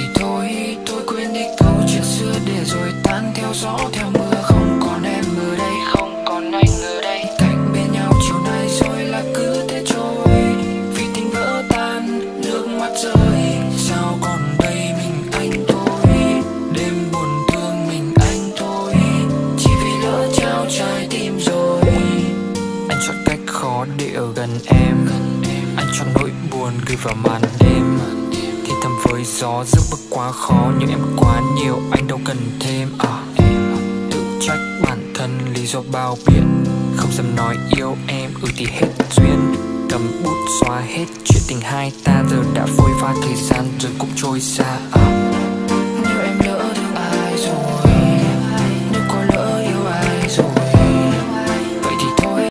thì thôi tôi quên đi câu chuyện xưa để rồi tan theo gió theo mưa. Không còn em ở đây không còn anh ở đây. Cách bên nhau chiều nay rồi là cứ thế trôi. Vì tình vỡ tan nước mắt rơi. Sao còn đây mình anh thôi? Đêm buồn thương mình anh thôi. Chỉ vì lỡ trao trái tim rồi. Anh chọn cách khó để ở gần em. Anh chọn nỗi buồn gửi vào màn đêm gió giữ bước quá khó, nhưng em quá nhiều, anh đâu cần thêm. À tự trách bản thân, lý do bao biện. Không dám nói yêu em ừ thì hết duyên. Cầm bút xóa hết chuyện tình hai ta, giờ đã phôi pha thời gian, rồi cũng trôi xa. À